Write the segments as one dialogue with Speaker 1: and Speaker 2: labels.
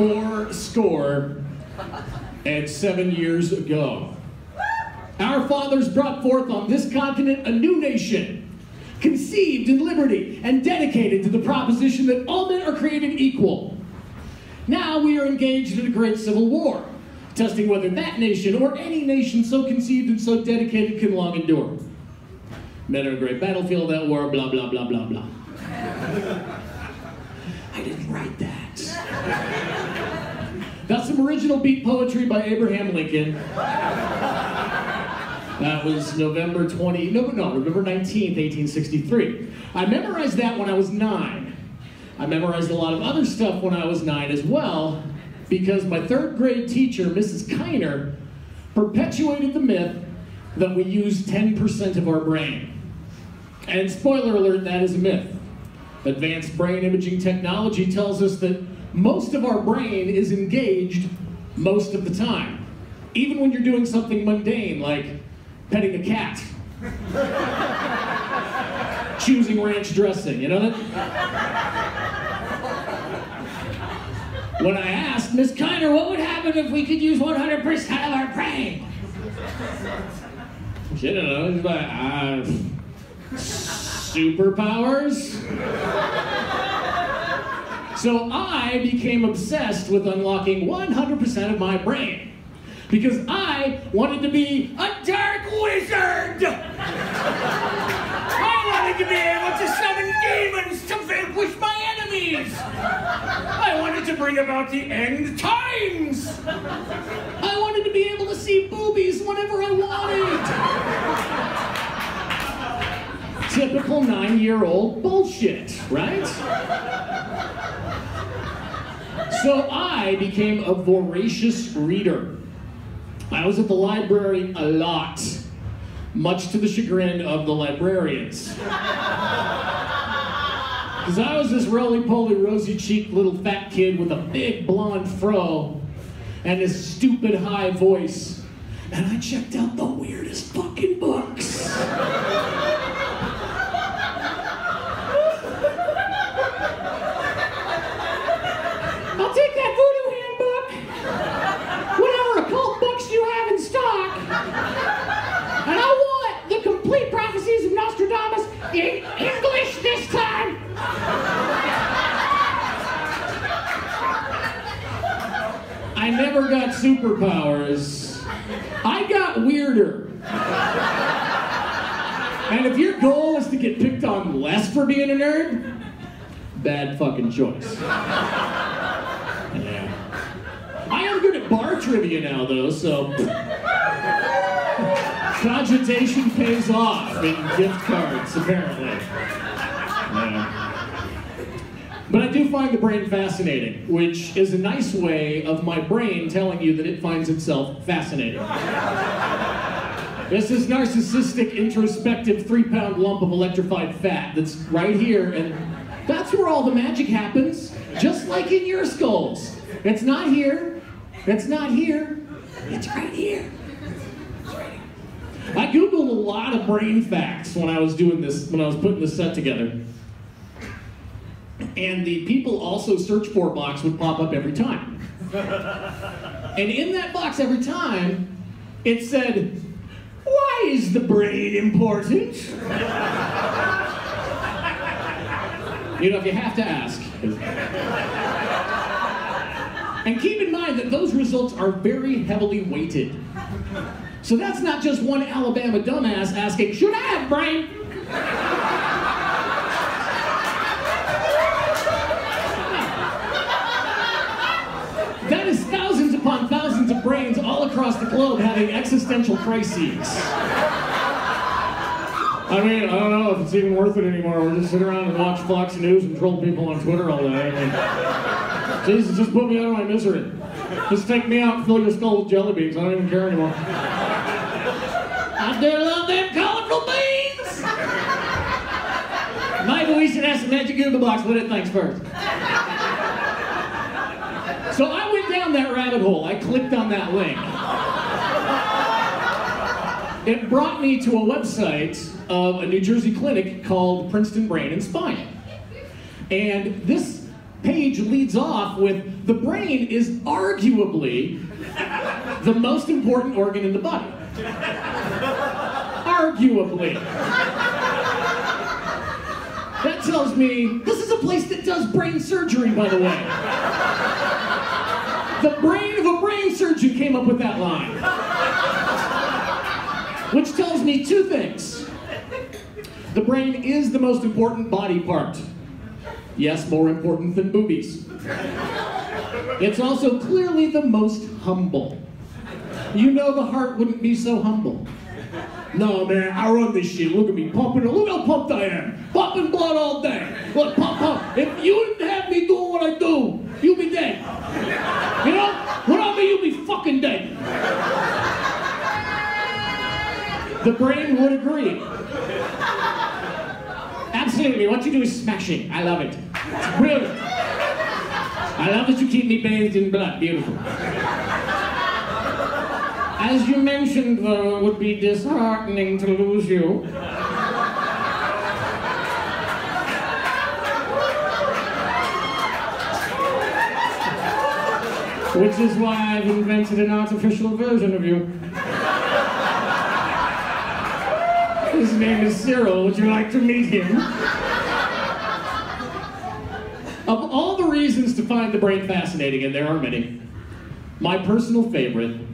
Speaker 1: four score and seven years ago. Our fathers brought forth on this continent a new nation, conceived in liberty and dedicated to the proposition that all men are created equal. Now we are engaged in a great civil war, testing whether that nation or any nation so conceived and so dedicated can long endure. Men are a great battlefield that war, blah, blah, blah, blah, blah. I didn't write that. That's some original beat poetry by Abraham Lincoln. That was November 20, no, no, November 19th, 1863. I memorized that when I was nine. I memorized a lot of other stuff when I was nine as well, because my third grade teacher, Mrs. Kiner, perpetuated the myth that we use 10% of our brain. And spoiler alert, that is a myth. Advanced brain imaging technology tells us that most of our brain is engaged most of the time. Even when you're doing something mundane like petting a cat, choosing ranch dressing, you know that? When I asked Miss Kiner what would happen if we could use 100% of our brain, she didn't know. She's like, uh, superpowers? So I became obsessed with unlocking 100% of my brain because I wanted to be a dark wizard. I wanted to be able to summon demons to vanquish my enemies. I wanted to bring about the end times. I wanted to be able to see boobies whenever I wanted. Typical nine-year-old bullshit, right? So I became a voracious reader. I was at the library a lot, much to the chagrin of the librarians. Because I was this roly-poly, rosy-cheeked little fat kid with a big blonde fro and this stupid high voice. And I checked out the weirdest fucking books. I'll take that voodoo handbook. Whatever occult books you have in stock. And I want the complete prophecies of Nostradamus in English this time. I never got superpowers. I got weirder. And if your goal is to get picked on less for being a nerd, bad fucking choice. Yeah. I am good at bar trivia now, though, so. Cogitation pays off in gift cards, apparently. Yeah. But I do find the brain fascinating, which is a nice way of my brain telling you that it finds itself fascinating. This is narcissistic, introspective, three pound lump of electrified fat that's right here, and that's where all the magic happens, just like in your skulls. It's not here, it's not here, it's right here. A lot of brain facts when I was doing this, when I was putting this set together. And the people also search for box would pop up every time. And in that box every time, it said, Why is the brain important? You know, if you have to ask. And keep in mind that those results are very heavily weighted. So that's not just one Alabama dumbass asking, Should I have brain? That is thousands upon thousands of brains all across the globe having existential crises. I mean, I don't know if it's even worth it anymore. We're just sitting around and watch Fox News and troll people on Twitter all day. I mean, Jesus, just put me out of my misery. Just take me out and fill your skull with jelly beans. I don't even care anymore. I do love them colorful beans! Maybe we should have the magic Google box. What it thinks first. So I went down that rabbit hole. I clicked on that link. It brought me to a website of a New Jersey clinic called Princeton Brain and Spine. And this page leads off with the brain is arguably the most important organ in the body. Arguably. That tells me this is a place that does brain surgery, by the way. The brain of a brain surgeon came up with that line. Which tells me two things. The brain is the most important body part. Yes, more important than boobies. It's also clearly the most humble. You know the heart wouldn't be so humble. No, man, I run this shit. Look at me pumping. Look how pumped I am. Pumping blood all day. Look, pump, pump. If you didn't have me doing what I do, you'd be dead. You know? Without me, you'd be fucking dead. The brain would agree. Absolutely. What you do is smashing. I love it. It's brilliant. I love that you keep me bathed in blood. Beautiful. As you mentioned, though, it would be disheartening to lose you. Which is why I've invented an artificial version of you. His name is Cyril. Would you like to meet him? Of all the reasons to find the brain fascinating, and there are many, my personal favorite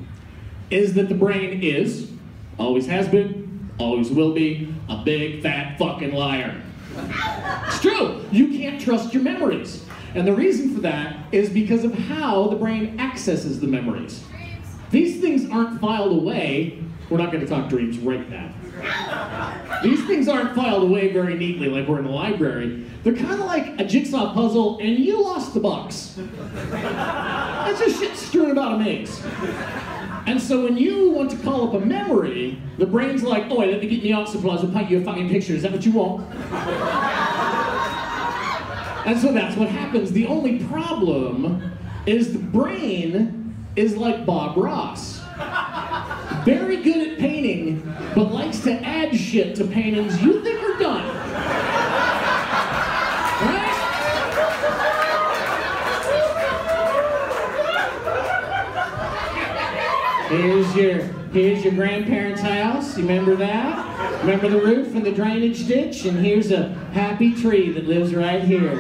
Speaker 1: is that the brain is, always has been, always will be, a big fat fucking liar. It's true. You can't trust your memories. And the reason for that is because of how the brain accesses the memories. These things aren't filed away. We're not going to talk dreams right now. These things aren't filed away very neatly like we're in a library. They're kind of like a jigsaw puzzle and you lost the box. That's just shit strewn about a maze. And so when you want to call up a memory, the brain's like, oh, let me get the art supplies and paint you a fucking picture. Is that what you want? and so that's what happens. The only problem is the brain is like Bob Ross. Very good at painting, but likes to add shit to paintings you think are done. Here's your here's your grandparents' house. You remember that? Remember the roof and the drainage ditch? And here's a happy tree that lives right here.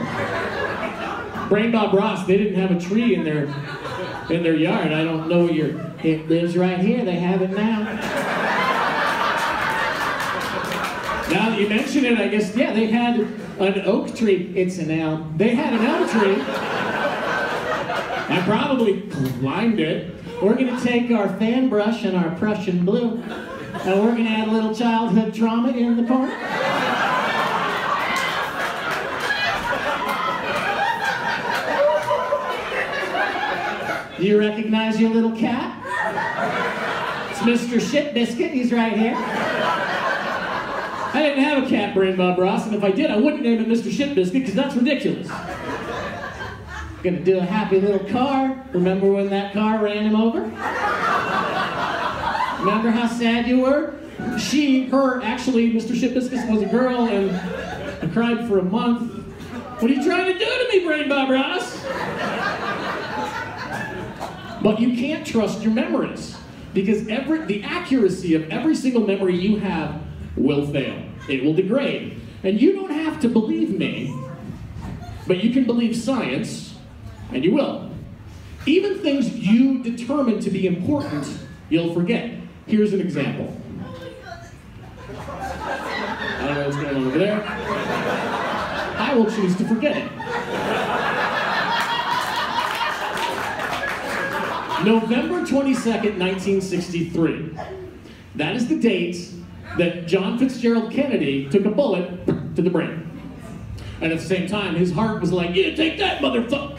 Speaker 1: Brain Bob Ross, they didn't have a tree in their in their yard. I don't know your it lives right here. They have it now. Now that you mention it, I guess yeah, they had an oak tree. It's an elm. They had an elm tree. I probably climbed it. We're going to take our fan brush and our Prussian blue, and we're going to add a little childhood trauma in the corner. Do you recognize your little cat? It's Mr. Shit Biscuit. He's right here. I didn't have a cat, Brain Bob Ross, and if I did, I wouldn't name it Mr. Shit Biscuit because that's ridiculous. Gonna do a happy little car. Remember when that car ran him over? Remember how sad you were? She, her, actually, Mr. Shitbiscuit was a girl and I cried for a month. What are you trying to do to me, Brain Bob Ross? But you can't trust your memories because every, the accuracy of every single memory you have will fail. It will degrade. And you don't have to believe me, but you can believe science, and you will. Even things you determine to be important, you'll forget. Here's an example. I don't know what's going on over there. I will choose to forget it. November 22nd, 1963. That is the date that John Fitzgerald Kennedy took a bullet to the brain. And at the same time, his heart was like, yeah, take that, motherfucker.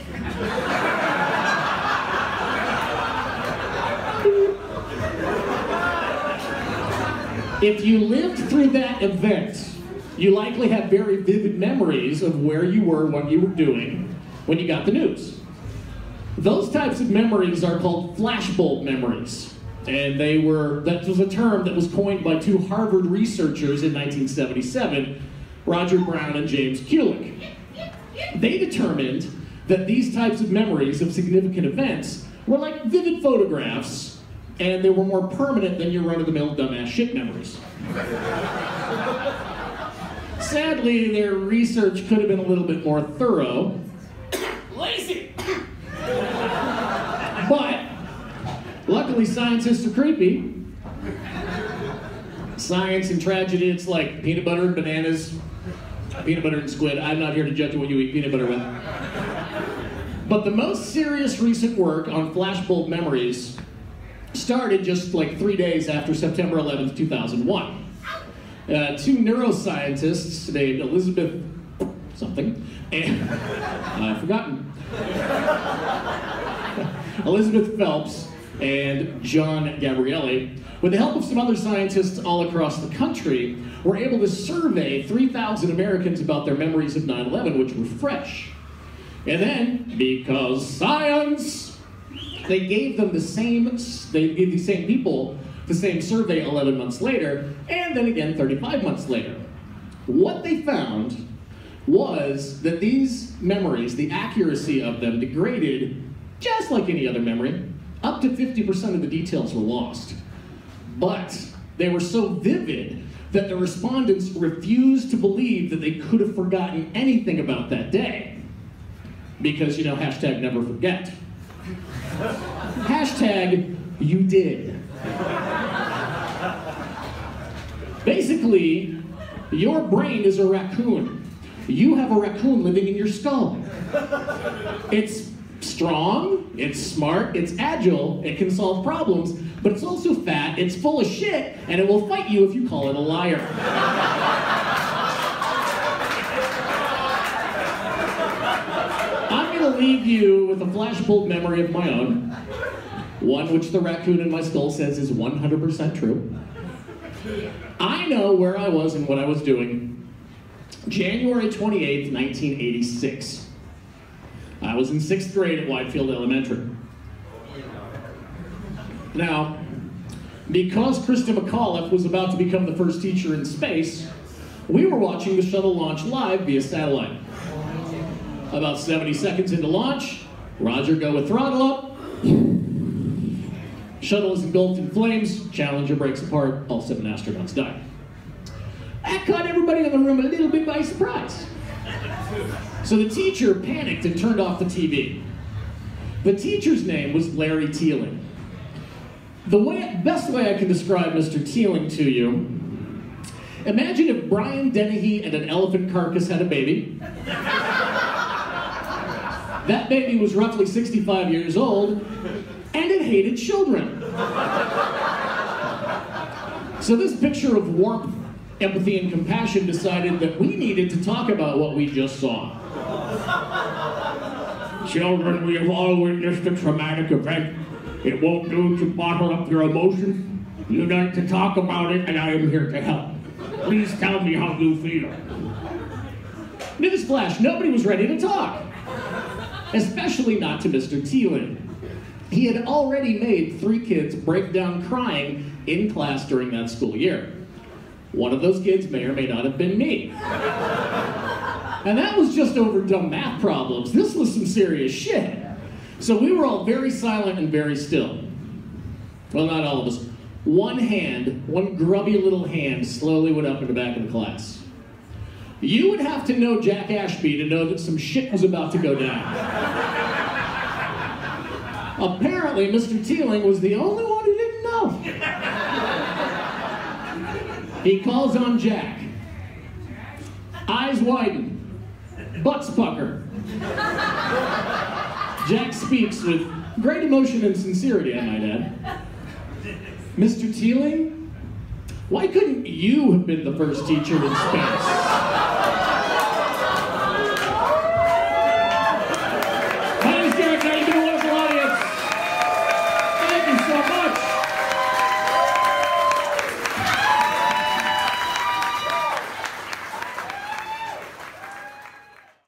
Speaker 1: If you lived through that event, you likely have very vivid memories of where you were, what you were doing when you got the news. Those types of memories are called flashbulb memories. And they were, that was a term that was coined by two Harvard researchers in 1977, Roger Brown and James Kulik. They determined that these types of memories of significant events were like vivid photographs and they were more permanent than your run of the mill dumbass shit memories. Sadly, their research could have been a little bit more thorough. Lazy! but, luckily, scientists are creepy. Science and tragedy, it's like peanut butter and bananas, peanut butter and squid. I'm not here to judge what you eat peanut butter with. But the most serious recent work on flashbulb memories started just like three days after September 11th, 2001 uh, two neuroscientists named Elizabeth something, and I've forgotten. Elizabeth Phelps and John Gabrieli, with the help of some other scientists all across the country, were able to survey 3,000 Americans about their memories of 9 11, which were fresh. And then, because science, they gave them the same, they gave these same people the same survey 11 months later, and then again 35 months later. What they found was that these memories, the accuracy of them, degraded just like any other memory. Up to 50% of the details were lost. But they were so vivid that the respondents refused to believe that they could have forgotten anything about that day. Because, you know, hashtag never forget. hashtag you did. Basically, your brain is a raccoon. You have a raccoon living in your skull. It's strong, it's smart, it's agile, it can solve problems, but it's also fat, it's full of shit, and it will fight you if you call it a liar. Gonna leave you with a flashbulb memory of my own, one which the raccoon in my skull says is 100% true. I know where I was and what I was doing. January 28th, 1986. I was in sixth grade at Whitefield Elementary. Now, because Christa McAuliffe was about to become the first teacher in space, we were watching the shuttle launch live via satellite. About 70 seconds into launch, Roger go with throttle up. Shuttle is engulfed in flames, Challenger breaks apart, all seven astronauts die. That caught everybody in the room a little bit by surprise. So the teacher panicked and turned off the TV. The teacher's name was Larry Teeling. The way, best way I can describe Mr. Teeling to you, imagine if Brian Dennehy and an elephant carcass had a baby. That baby was roughly 65 years old, and it hated children. So this picture of warmth empathy and compassion decided that we needed to talk about what we just saw. Children, we have all witnessed a traumatic event. It won't do to bottle up your emotions. You need to talk about it, and I am here to help. Please tell me how you feel. Newsflash, nobody was ready to talk. Especially not to Mr. Teeling. He had already made three kids break down crying in class during that school year. One of those kids may or may not have been me. And that was just over dumb math problems. This was some serious shit. So we were all very silent and very still. Well, not all of us. One hand, one grubby little hand, slowly went up in the back of the class. You would have to know Jack Ashby to know that some shit was about to go down. Apparently, Mr. Teeling was the only one who didn't know. He calls on Jack. Eyes widen. Butts pucker. Jack speaks with great emotion and sincerity, I might add. Mr. Teeling, why couldn't you have been the first teacher in space?